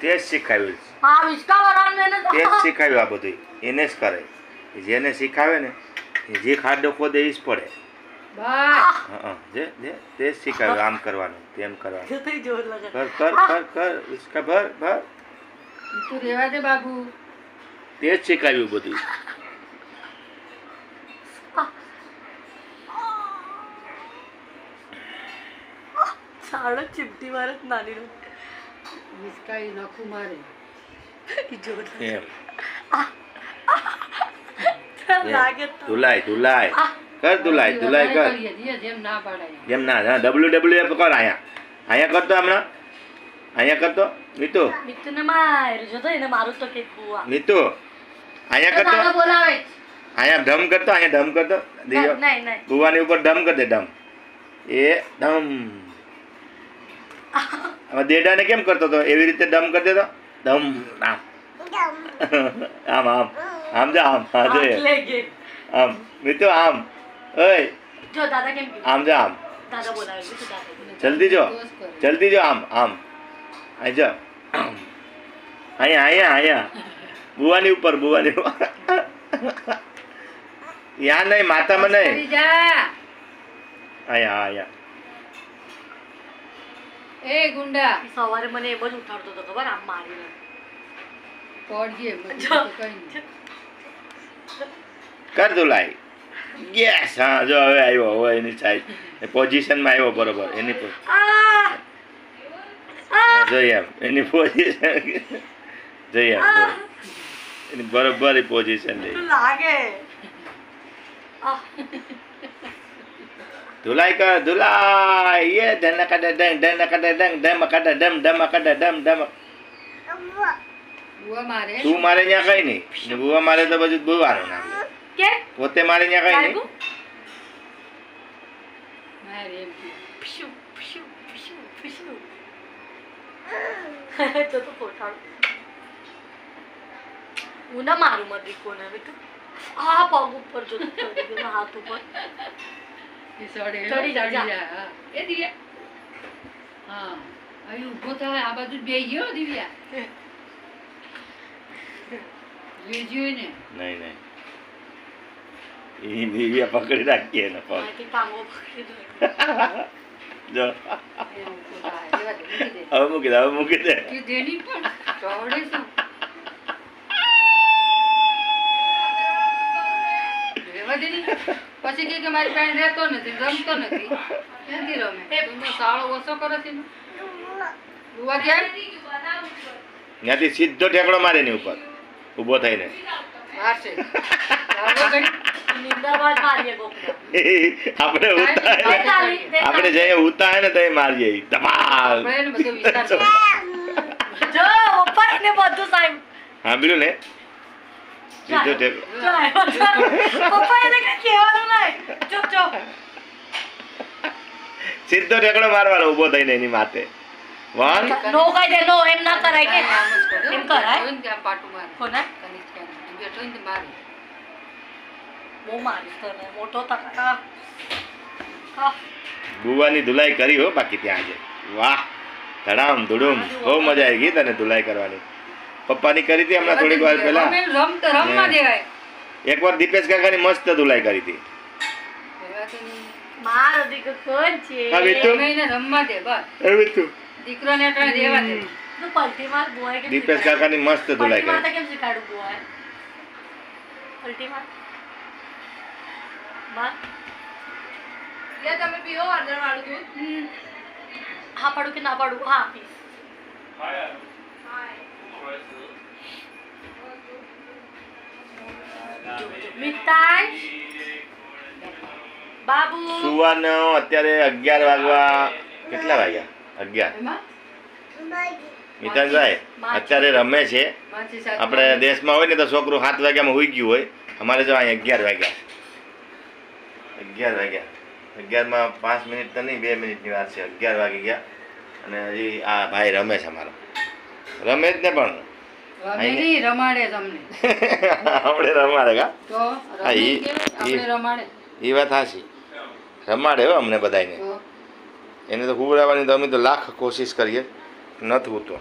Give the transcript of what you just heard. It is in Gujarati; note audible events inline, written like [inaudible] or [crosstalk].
તે જ શીખાવ્યું તે જ શીખાવ્યું આ બધું. એને જ કરે. જેને શીખાવે ને એ જે ખાડો ખોદે એ જ પડે. જે જે તે જ શીખાવ્યું આમ કરવાનું તેમ કરવાનું. કર કર કર કર ઉસકા ભર ભર. તું રેવા દે બાબુ. તે જ શીખાવ્યું બધું. સાડો ચીપટી મારે નાની નો વિસ્કાઈ મારે એમ ધુલાય ધુલાય કર ધુલાય ધુલાય કર જેમ ના પાડાય જેમ ના હા ડબલ્યુ ડબલ્યુ એફ કર અહીંયા અહીંયા કરતો હમણાં અહીંયા કરતો મિતુ મિતુને માર જો તો એને મારું તો કે બુઆ નીતુ અહીંયા કરતો બોલાવે અહીંયા ધમ કરતો અહીંયા ધમ કરતો દિયો નહીં ઉપર ધમ કર દે ધમ એ ધમ હવે દેડાને કેમ કરતો હતો? એવી રીતે દમ કરી દેતો? દમ આમ. આમ આમ. આમ જા આમ. હા જોઈએ. આમ. મિત્રો આમ. ઓય. જો દાદા કેમ આમ જા આમ. જલ્દી જો. જલ્દી જો આમ આમ. અહીં જો. અહીંયા અહીંયા અહીંયા બુવાની ઉપર બુવાની ઉપર. યા નહીં માતામાં નહીં. અહીંયા અહીંયા એ ગુંડા. સવારે મને એમ જ ઉઠાડતો હતો ખબર આમ મારીને. પડજે કર દો લાઈ. યસ હા જો હવે આવ્યો હવે એની સાઈડ. પોઝિશનમાં આવ્યો બરોબર એની જોઈએ એની પોઝિશન. જોઈએ જોઈએ. એની બરોબર પોઝિશન લાગે. આ ધુલાઈ કર ધુલાઈ યે ધન કડે ડંગ ધન કડે ડંગ ધમ કડે ડમ ધમ કડે ડમ ધમ બુઆ મારે તું મારે ત્યાં કઈ નહીં ને બુવા મારે તો બધું બુવાનું નામ લે. કે પોતે મારે ત્યાં કઈ લાગુ નહીં મારે એમ કે. ફિશુ ફિશુ ફિશુ ફિશુ તો તો પોતાડું હું ના મારું મત કોને બેટું આ પગ ઉપર જો ચડી ગયો હાથ ઉપર એ સડે ચડી જા, જા. એ દિવ્યા. હા. અહીં ઊભો થાય આ બાજુ બે ગયો દિવ્યા. લેજો એને. નહીં નહીં. ઈ દિવ્યા પકડી રાખીએ પગ. જો. હવે મૂકી દે હવે મૂકી દે. કે પણ. શું રેવા દે ની. પછી કે કે મારી પાસે રહેતો નથી રમતો નથી. નથી રમે. તમે સાળો ઓછો કરો છે ને? બુઆ ક્યાં ત્યાંથી સીધો ઠેકડો મારે ની ઉપર. ઊભો થઈને. કોકના. આપણે તે તે આપણે જઈએ ઉતાય ને તો મારીએ. ધમાલ. જો. એને બધું સાહેબ. સાંભળ્યું ને? સીધો ઠેકડો જો આવ્યો છે. પપ્પા એને કઈ કહેવાનું નહીં ચૂપ ચૂપ સીધો ઠેકડો મારવાનો ઊભો થઈને એની માથે વન નો કહી દે નો એમ ના કરાય કે. એમ કરાય? પાટું મારે. કોને. બેઠો ને મારે. બહુ મારીશ તને મોટો તકા હા બુવાની ધુલાઈ કરી હો બાકી ત્યાં આજે વાહ ધડામ ધુડુમ બહુ મજા આવી ગઈ તને ધુલાઈ કરવાની પપ્પાની કરી હતી હમણાં થોડીક વાર પહેલા. એકવાર દીપેશ કાકાની મસ્ત ધુલાઈ કરી હતી. મારો દીકરો છે. હા, રમવા દે બસ. એવું તું દીકરાને અટાણે રહેવા દે. તું પલટી માર બોય કેમ દીપેશ? કાકાની મસ્ત ધુલાઈ કેમ શીખવાડું બોય? પલટી માર. બા. લે તમે પીઓ અંદર વાળું દૂધ હા પાડું કે ના પાડું? હા આપીશ મિતાઈ બાબુ? સુવાનો અત્યારે અગિયાર વાગવા કેટલા વાગ્યા? અગિયાર. એમાં? મિતાનભાઈ અત્યારે રમે છે. આપણે દેશમાં હોય ને તો છોકરું સાત વાગ્યામાં હોઈ ગયું હોય. અમારે જો અહીં અગિયાર વાગ્યા. અગિયાર વાગ્યા. અગિયારમાં પાંચ મિનિટ તો નહીં બે મિનિટની વાત છે. અગિયાર વાગી ગયા. અને હજી આ ભાઈ રમે છે અમારો. રમે જ ને પણ. રમાડે તમને [laughs] આપણે રમાડે કા? હા, એ વાત હાશી રમાડે હો અમને બધાને એને તો હુવડાવવાની તો અમે તો લાખ કોશિશ કરીએ. નથી હોતો.